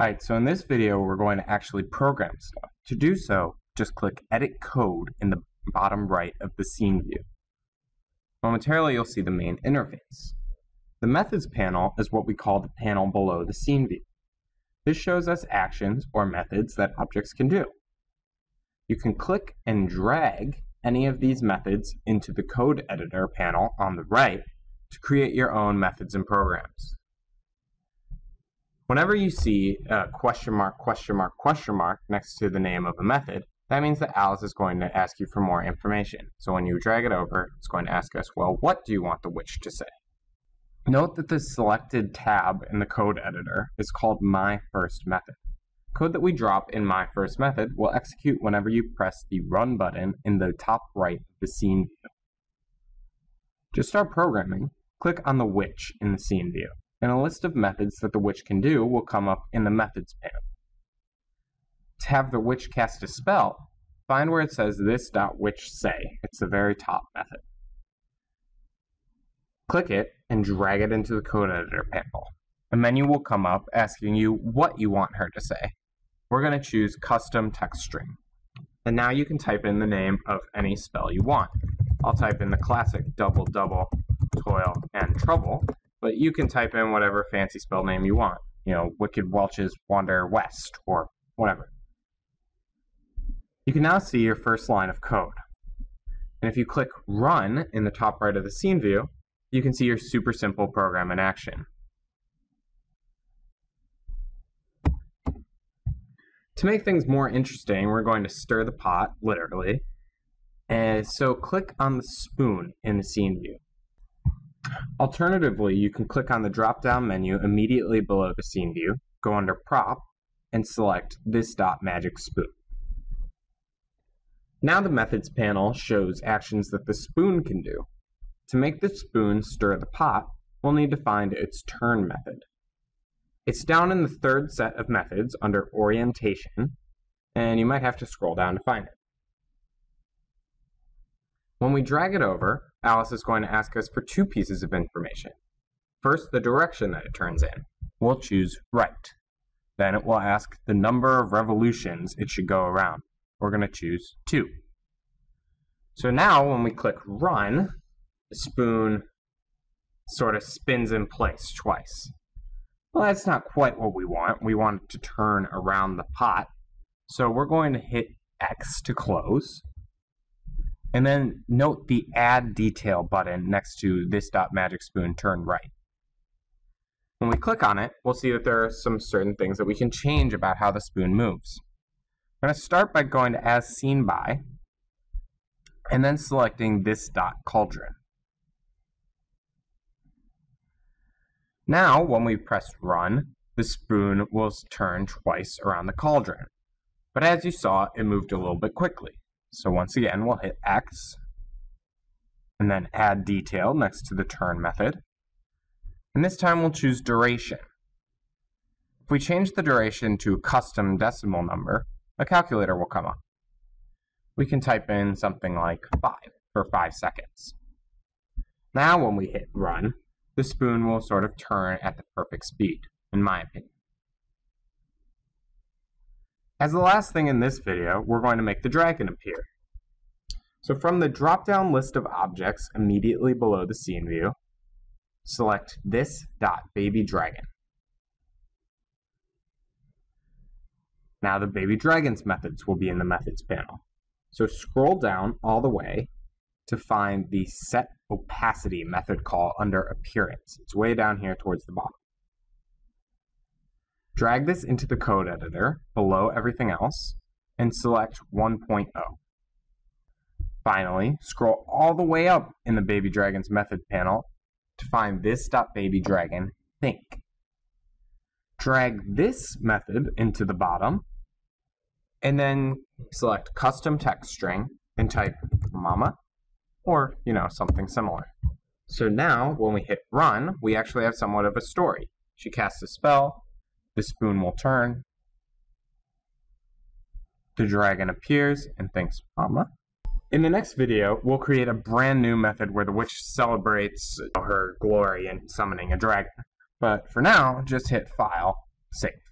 Alright, so in this video we're going to actually program stuff. To do so, just click Edit Code in the bottom right of the scene view. Momentarily you'll see the main interface. The Methods panel is what we call the panel below the scene view. This shows us actions or methods that objects can do. You can click and drag any of these methods into the Code Editor panel on the right to create your own methods and programs. Whenever you see a question mark, question mark, question mark next to the name of a method, that means that Alice is going to ask you for more information. So when you drag it over, it's going to ask us, well, what do you want the witch to say? Note that the selected tab in the code editor is called My First Method. Code that we drop in My First Method will execute whenever you press the Run button in the top right of the scene view. To start programming, click on the witch in the scene view and a list of methods that the witch can do will come up in the Methods panel. To have the witch cast a spell, find where it says this dot witch say. It's the very top method. Click it and drag it into the code editor panel. A menu will come up asking you what you want her to say. We're going to choose custom text string. And now you can type in the name of any spell you want. I'll type in the classic double double toil and trouble but you can type in whatever fancy spell name you want. You know, Wicked Welch's Wander West, or whatever. You can now see your first line of code. And if you click Run in the top right of the scene view, you can see your super simple program in action. To make things more interesting, we're going to stir the pot, literally. And so click on the spoon in the scene view. Alternatively, you can click on the drop-down menu immediately below the scene view, go under Prop, and select this dot magic spoon. Now the Methods panel shows actions that the spoon can do. To make the spoon stir the pot, we'll need to find its turn method. It's down in the third set of methods under Orientation, and you might have to scroll down to find it. When we drag it over, Alice is going to ask us for two pieces of information. First, the direction that it turns in. We'll choose right. Then it will ask the number of revolutions it should go around. We're going to choose 2. So now when we click run, the spoon sort of spins in place twice. Well, that's not quite what we want. We want it to turn around the pot. So we're going to hit X to close. And then note the Add Detail button next to this dot magic spoon turn right. When we click on it, we'll see that there are some certain things that we can change about how the spoon moves. I'm going to start by going to As Seen By, and then selecting this dot cauldron. Now, when we press Run, the spoon will turn twice around the cauldron. But as you saw, it moved a little bit quickly. So once again, we'll hit X, and then add detail next to the turn method. And this time we'll choose duration. If we change the duration to custom decimal number, a calculator will come up. We can type in something like 5 for 5 seconds. Now when we hit run, the spoon will sort of turn at the perfect speed, in my opinion. As the last thing in this video, we're going to make the dragon appear. So from the drop-down list of objects immediately below the scene view, select this dot baby dragon. Now the baby dragon's methods will be in the methods panel. So scroll down all the way to find the set opacity method call under appearance. It's way down here towards the bottom. Drag this into the code editor below everything else and select 1.0. Finally, scroll all the way up in the Baby Dragon's method panel to find this baby dragon think. Drag this method into the bottom and then select custom text string and type mama or, you know, something similar. So now when we hit run, we actually have somewhat of a story. She casts a spell, the spoon will turn. The dragon appears and thanks Mama. In the next video, we'll create a brand new method where the witch celebrates her glory in summoning a dragon. But for now, just hit File, Save.